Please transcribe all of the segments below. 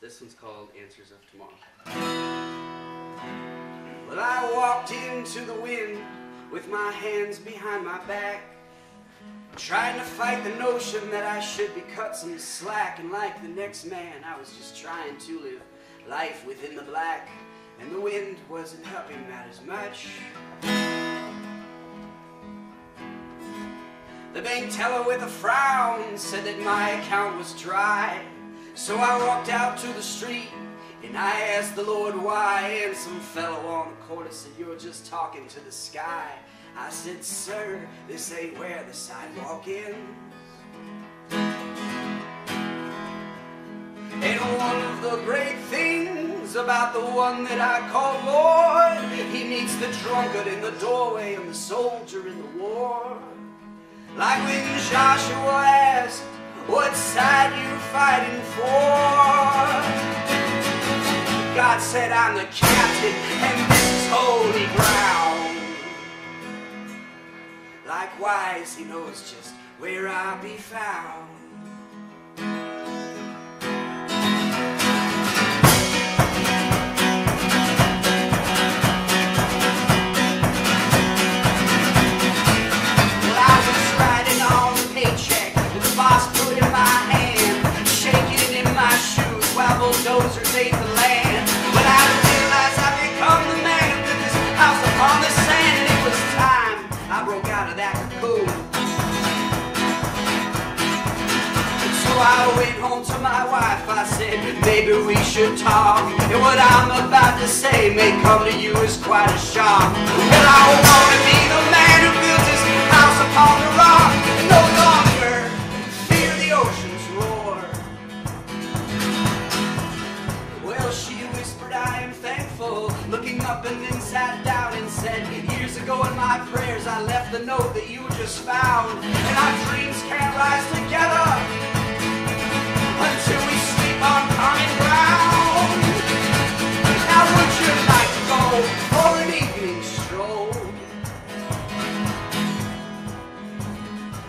This one's called Answers of Tomorrow. Well, I walked into the wind with my hands behind my back, trying to fight the notion that I should be cut some slack. And like the next man, I was just trying to live life within the black, and the wind wasn't helping matters much. The bank teller with a frown said that my account was dry. So I walked out to the street and I asked the Lord why. And some fellow on the corner said, You're just talking to the sky. I said, Sir, this ain't where the sidewalk ends. And one of the great things about the one that I call Lord, he meets the drunkard in the doorway and the soldier in the war. Like when Joshua what side you fighting for? God said, I'm the captain and this is holy ground. Likewise, he knows just where I'll be found. But I realized I'd become the man this house upon the sand, and it was time I broke out of that cocoon. So I went home to my wife. I said, maybe we should talk. And what I'm about to say may come to you as quite a shock. Well, I want to be the up and then sat down and said, Years ago in my prayers, I left the note that you just found, and our dreams can't rise together until we sleep on common ground. Now, would you like to go for an evening stroll?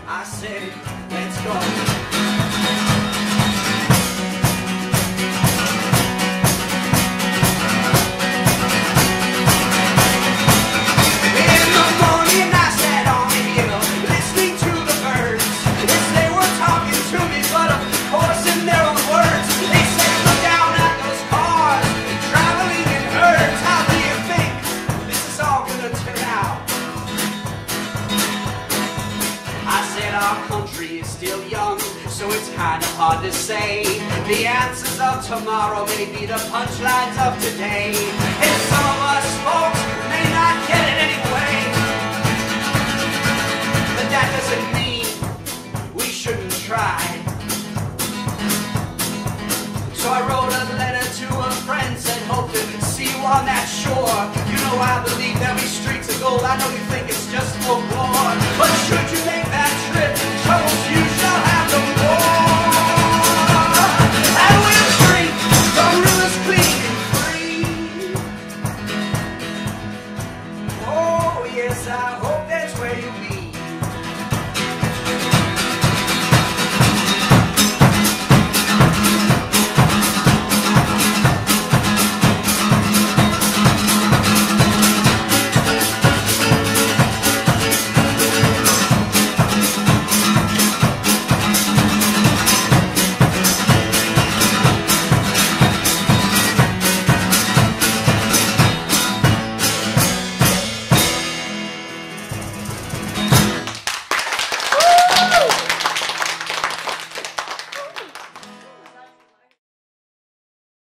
I said, let's go. So it's kinda hard to say. The answers of tomorrow may be the punchlines of today. And some of us folks may not get it anyway. But that doesn't mean we shouldn't try. So I wrote a letter to a friend, said hope to see you on that shore. You know I believe every street's a goal. I know you think it's just folklore, but should you make inside